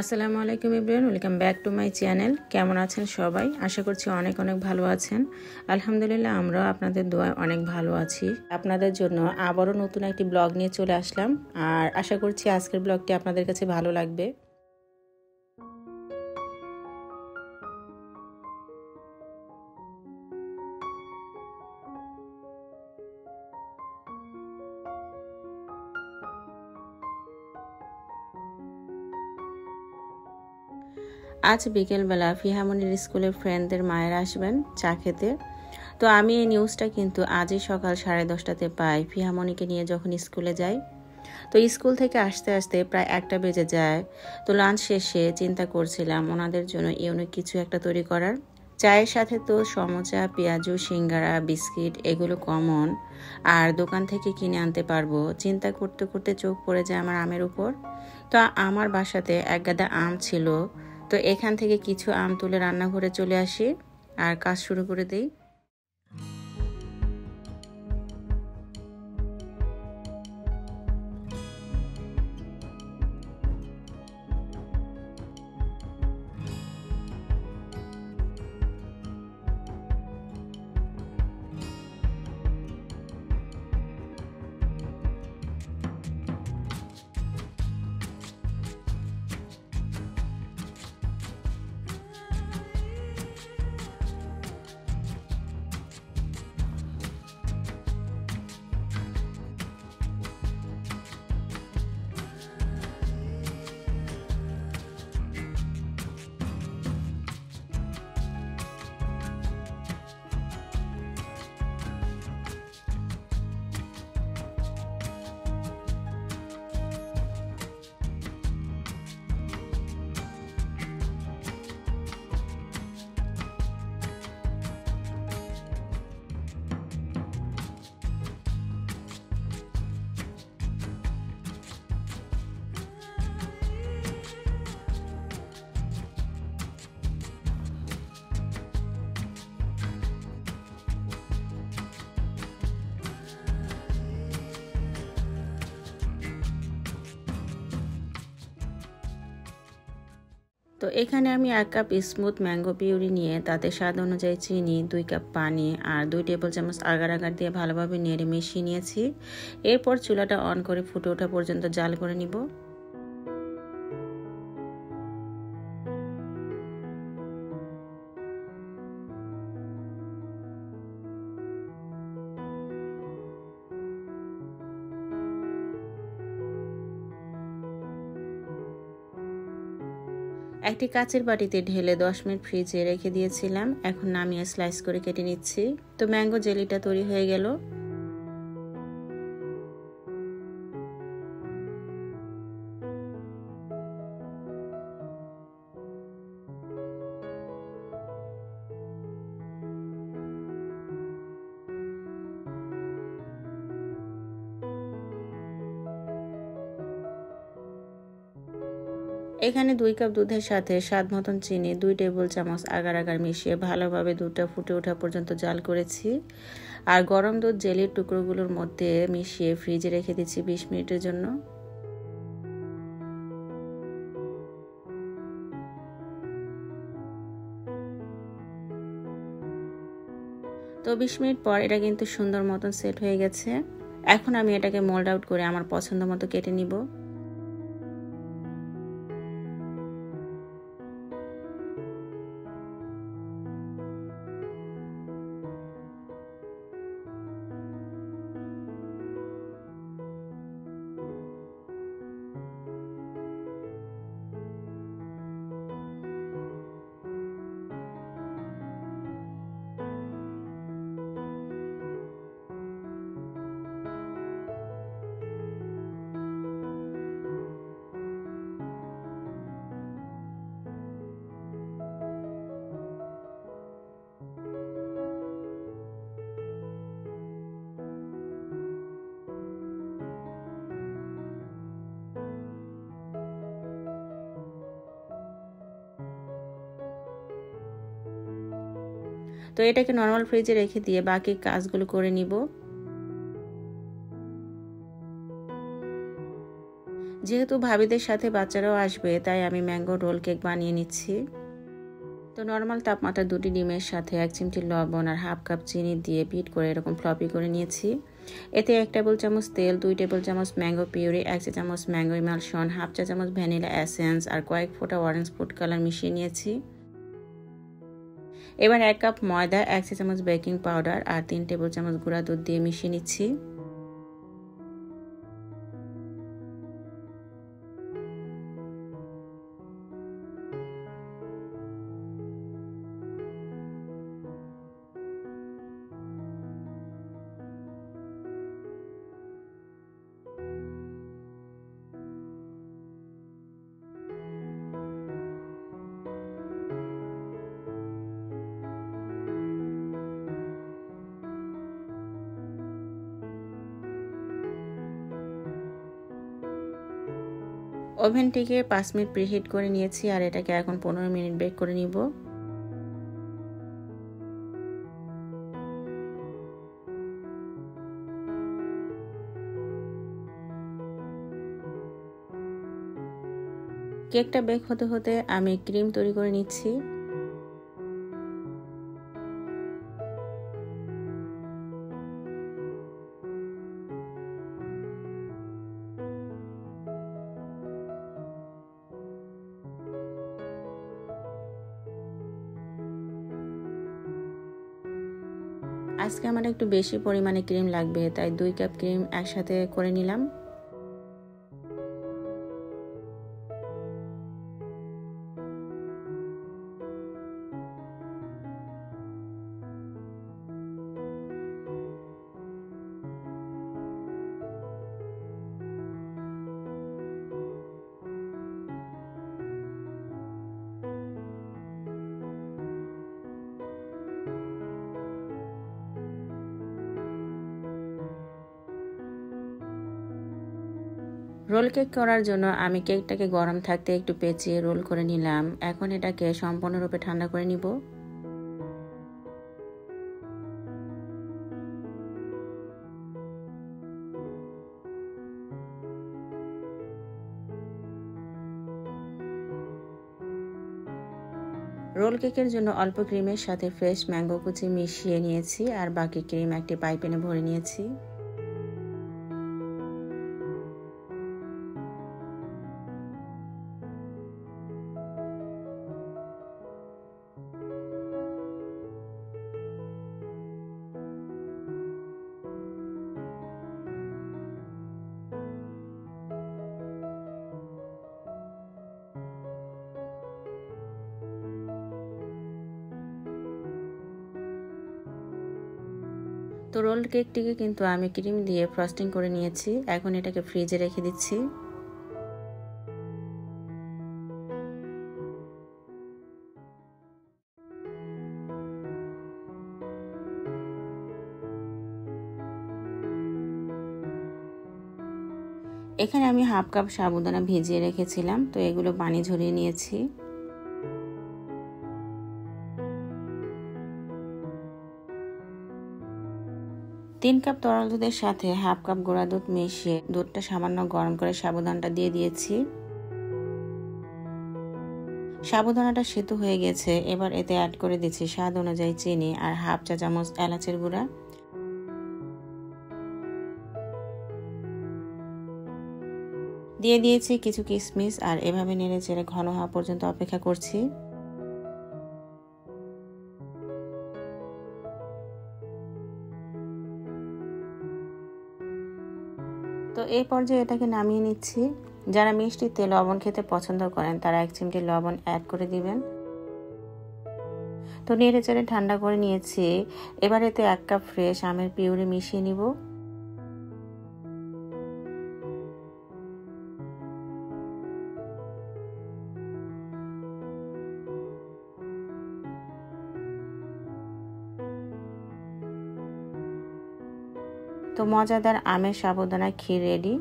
আসসালামু আলাইকুম Ibrahim welcome back to my channel. কেমন আছেন সবাই? আশা করছি অনেক অনেক ভালো আছেন। আলহামদুলিল্লাহ, আমরাও আপনাদের দোয়া অনেক ভালো আছি। আপনাদের জন্য আবারও নতুন একটি ব্লগ নিয়ে চলে আসলাম। আর আশা করছি আজকের ব্লগটি আপনাদের কাছে ভালো লাগবে। আজ বিকেলবেলা ফিহামনির স্কুলের ফ্রেন্ডদের মায়ের আসবেন চা খেতে। তো আমি এই নিউজটা কিন্তু আজই সকাল সাড়ে দশটাতে পাই ফিহামনিকে নিয়ে যখন স্কুলে যাই। তো স্কুল থেকে আসতে আসতে প্রায় একটা বেজে যায়। তো লাঞ্চ শেষে চিন্তা করছিলাম ওনাদের জন্য ইউনিক কিছু একটা তৈরি করার। চায়ের সাথে তো সমচা, পেঁয়াজু, সিঙ্গারা, বিস্কিট এগুলো কমন আর দোকান থেকে কিনে আনতে পারব। চিন্তা করতে করতে চোখ পড়ে যায় আমার আমের উপর। তো আমার বাসাতে এক গাদা আম ছিল। তো এখান থেকে কিছু আম তুলে রান্নাঘরে চলে আসি আর কাজ শুরু করে দিই। তো এখানে আমি এক কাপ স্মুথ ম্যাঙ্গো পিউরি নিয়ে তাতে স্বাদ অনুযায়ী চিনি, দুই কাপ পানি আর দুই টেবিল চামচ আগার আগার দিয়ে ভালোভাবে নেড়ে মিশিয়ে নিয়েছি। এরপর চুলাটা অন করে ফুটে ওঠা পর্যন্ত জাল করে নিব। একটি কাচের বাটিতে ঢেলে দশ মিনিট ফ্রিজে রেখে দিয়েছিলাম। এখন নামিয়ে স্লাইস করে কেটে নিচ্ছি। তো ম্যাঙ্গো জেলিটা তৈরি হয়ে গেল। এখানে দুই কাপ দুধের সাথে স্বাদ মতন চিনি, দুই টেবিল চামচ আগার আগার মিশিয়ে ভালোভাবে দুধটা ফুটে ওঠা পর্যন্ত জাল করেছি। আর গরম দুধ জেলির টুকরোগুলোর মধ্যে মিশিয়ে ফ্রিজে রেখে দিচ্ছি বিশ মিনিটের জন্য। তো বিশ মিনিট পর এটা কিন্তু সুন্দর মতন সেট হয়ে গেছে। এখন আমি এটাকে মোল্ড আউট করে আমার পছন্দ মতো কেটে নিব। তো এটাকে নর্মাল ফ্রিজে রেখে দিয়ে বাকি কাজগুলো করে নিব। যেহেতু ভাবিদের সাথে বাচ্চারাও আসবে, তাই আমি ম্যাঙ্গো রোল কেক বানিয়ে নিচ্ছি। তো নর্মাল তাপমাত্রা দুটি ডিমের সাথে এক চিমটি লবণ আর হাফ কাপ চিনি দিয়ে বিট করে এরকম ফ্লপি করে নিয়েছি। এতে এক টেবিল চামচ তেল, দুই টেবিল চামচ ম্যাঙ্গো পিউরি এক চা চামচ ম্যাঙ্গো ইমালশন হাফ চা চামচ ভ্যানিলা অ্যাসেন্স আর কয়েক ফোঁটা অরেঞ্জ ফুড কালার মিশিয়ে নিয়েছি। এবার এক কাপ ময়দা, এক চা চামচ বেকিং পাউডার আর তিন টেবিল চামচ গুঁড়া দুধ দিয়ে মিশিয়ে নিচ্ছি। ওভেনটিকে পাঁচ মিনিট প্রিহিট করে নিয়েছি আর এটাকে এখন পনেরো মিনিট বেক করে নিব। কেকটা বেক হতে হতে আমি ক্রিম তৈরি করে নিচ্ছি। একটু বেশি পরিমাণে ক্রিম লাগবে তাই দুই কাপ ক্রিম একসাথে করে নিলাম। রোল কেক করার জন্য আমি কেকটাকে গরম থাকতে একটু পেঁচিয়ে রোল করে নিলাম। এখন এটাকে সম্পূর্ণরূপে ঠান্ডা করে নিব। রোল কেকের জন্য অল্প ক্রিমের সাথে ফ্রেশ ম্যাঙ্গো কুচি মিশিয়ে নিয়েছি, আর বাকি ক্রিম একটি পাইপেনে ভরে নিয়েছি। তো রোল কেকটিকে কিন্তু আমি ক্রিম দিয়ে ফ্রস্টিং করে নিয়েছি। এখন এটাকে ফ্রিজে রেখে দিচ্ছি। এখানে আমি হাফ কাপ সাবুদানা ভিজিয়ে রেখেছিলাম, তো এগুলো পানি ঝরিয়ে নিয়েছি। তিন কাপ তরল দুধের সাথে হাফ কাপ গোড়া দুধ মিশিয়ে দুধটা সামান্য গরম করে সাবুদানাটা দিয়ে দিয়েছি। সাবুদানাটা সেতু হয়ে গেছে, এবার এতে অ্যাড করে দিচ্ছি স্বাদ অনুযায়ী চিনি আর হাফ চা চামচ এলাচের গুঁড়া। দিয়ে দিয়েছি কিছু কিশমিশ আর এভাবে নেড়ে চেড়ে ঘন হওয়া পর্যন্ত অপেক্ষা করছি। এই পর্যায়ে এটাকে নামিয়ে নিচ্ছি। যারা মিষ্টিতে লবণ খেতে পছন্দ করেন, তারা এক চিমটি লবণ অ্যাড করে দিবেন। তো নেড়ে চেড়ে ঠান্ডা করে নিয়েছি। এবার এতে এক কাপ ফ্রেশ আমের পিউরি মিশিয়ে নিব। তো মজাদার আমের সাবুদানা ক্ষীর রেডি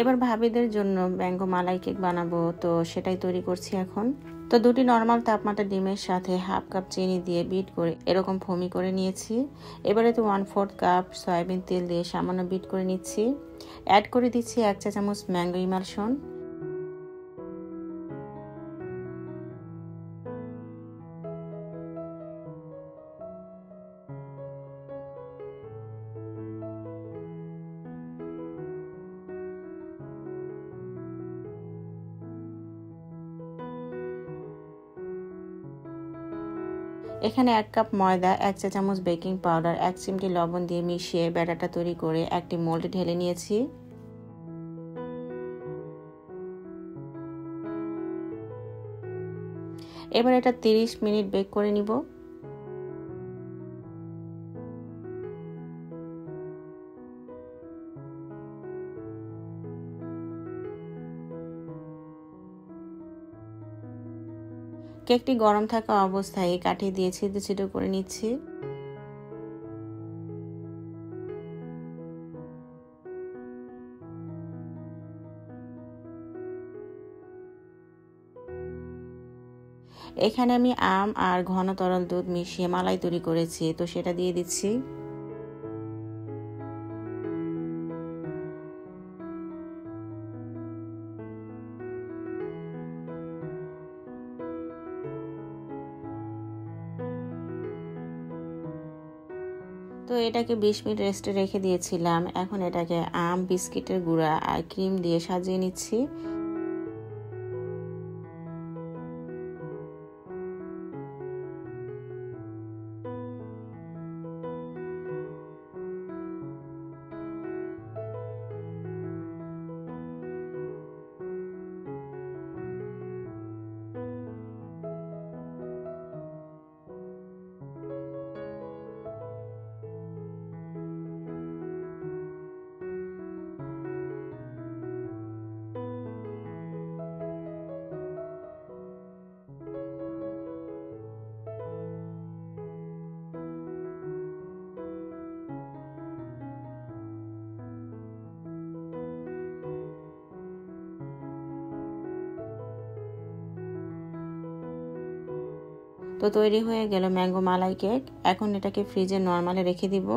এবার ভাবিদের জন্য ব্যাঙ্গো মালাই কেক বানাবো, তো সেটাই তৈরি করছি এখন। তো দুটি নর্মাল তাপমাত্রা ডিমের সাথে হাফ কাপ চিনি দিয়ে বিট করে এরকম ফমি করে নিয়েছি। এবারে তো ওয়ান ফোর্থ কাপ সয়াবিন তেল দিয়ে সামান্য বিট করে নিচ্ছি। অ্যাড করে দিচ্ছি এক চা চামচ ম্যাঙ্গো ইমালশন এখানে এক কাপ ময়দা, এক চা চামচ বেকিং পাউডার, এক চিমটি লবণ দিয়ে মিশিয়ে ব্যাটারটা তৈরি করে একটি মোল্ডে ঢেলে নিয়েছি। এবার এটা 30 মিনিট বেক করে নিব। কেকটি গরম থাকা অবস্থায় কাঠি দিয়ে ছিদ্র ছিদ্র করে নিচ্ছি। এখানে আমি আম আর ঘন তরল দুধ মিশিয়ে মালাই তৈরি করেছি, তো সেটা দিয়ে দিচ্ছি। তো এটাকে বিশ মিনিট রেস্টে রেখে দিয়েছিলাম। এখন এটাকে আম, বিস্কিটের গুঁড়া আর ক্রিম দিয়ে সাজিয়ে নিচ্ছি। তৈরি হয়ে গেল ম্যাঙ্গো মালাই কেক। এখন এটাকে ফ্রিজে নর্মালে রেখে দিব।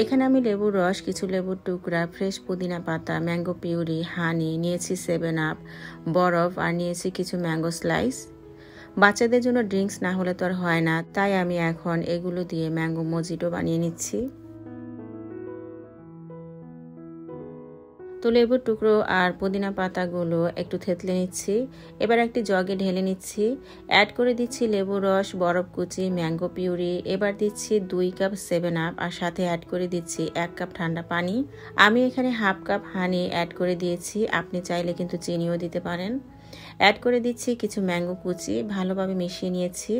এখানে আমি লেবুর রস, কিছু লেবুর টুকরা, ফ্রেশ পুদিনা পাতা, ম্যাঙ্গো পিউরি, হানি, নিয়েছি সেভেন আপ, বরফ, আর নিয়েছি কিছু ম্যাঙ্গো স্লাইস। বাচ্চাদের জন্য ড্রিঙ্কস না হলে তো আর হয় না, তাই আমি এখন এগুলো দিয়ে ম্যাঙ্গো মজিটো বানিয়ে নিচ্ছি। তো লেবুর টুকরো আর পুদিনা পাতাগুলো একটু থেতলে নিচ্ছি। এবার একটি জগে ঢেলে নিচ্ছি। অ্যাড করে দিচ্ছি লেবু রস, বরফ কুচি, ম্যাঙ্গো পিউরি। এবার দিচ্ছি দুই কাপ সেভেন আপ আর সাথে অ্যাড করে দিচ্ছি এক কাপ ঠান্ডা পানি। আমি এখানে হাফ কাপ হানি অ্যাড করে দিয়েছি। আপনি চাইলে কিন্তু চিনিও দিতে পারেন। অ্যাড করে দিচ্ছি কিছু ম্যাঙ্গো কুচি, ভালোভাবে মিশিয়ে নিয়েছি।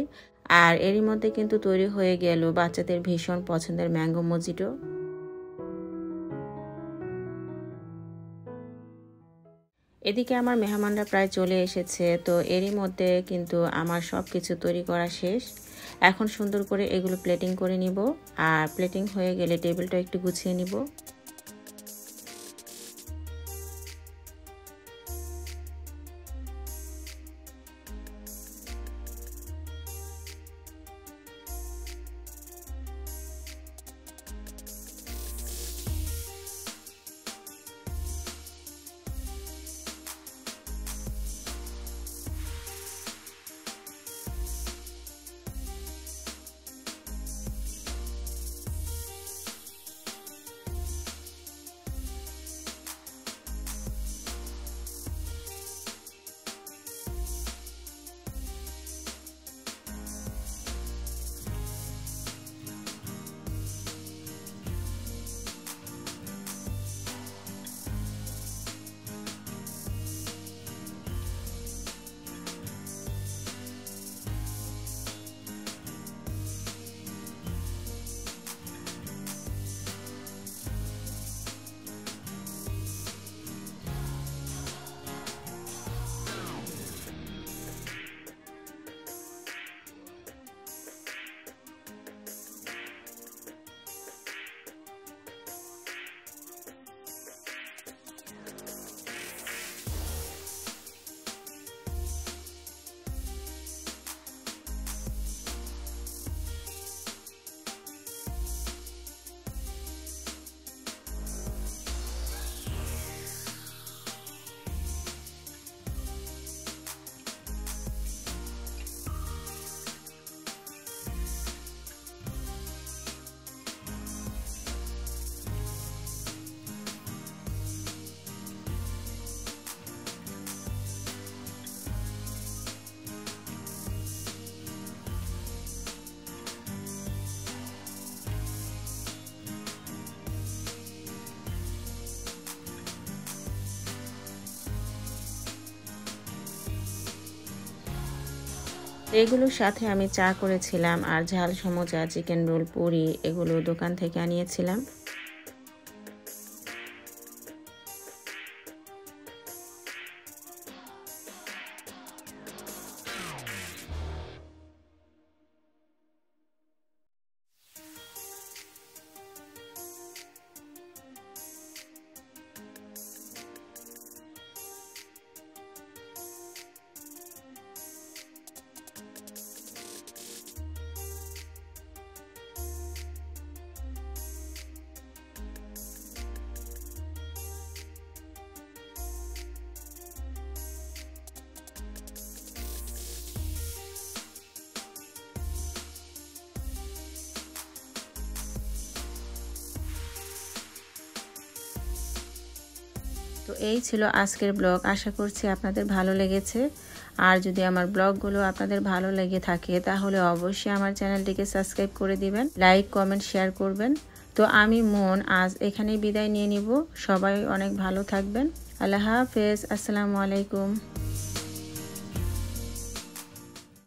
আর এরই মধ্যে কিন্তু তৈরি হয়ে গেল বাচ্চাদের ভীষণ পছন্দের ম্যাঙ্গো মজিটো। এদিকে আমার মেহমানরা প্রায় চলে এসেছে, তো এরই মধ্যে কিন্তু আমার সব কিছু তৈরি করা শেষ। এখন সুন্দর করে এগুলো প্লেটিং করে নিব, আর প্লেটিং হয়ে গেলে টেবিলটা একটু গুছিয়ে নিব। এগুলোর সাথে আমি চা করেছিলাম আর ঝাল সমোচা চিকেন রোল পুরি, এগুলো দোকান থেকে আনিয়েছিলাম। এই ছিল আজকের ব্লগ। আশা করছি আপনাদের ভালো লেগেছে। আর যদি আমার ব্লগগুলো আপনাদের ভালো লেগে থাকে, তাহলে অবশ্যই আমার চ্যানেলটিকে সাবস্ক্রাইব করে দিবেন, লাইক, কমেন্ট, শেয়ার করবেন। তো আমি মন আজ এখানেই বিদায় নিয়ে নিব। সবাই অনেক ভালো থাকবেন। আল্লাহ হাফেজ। আসসালামু আলাইকুম।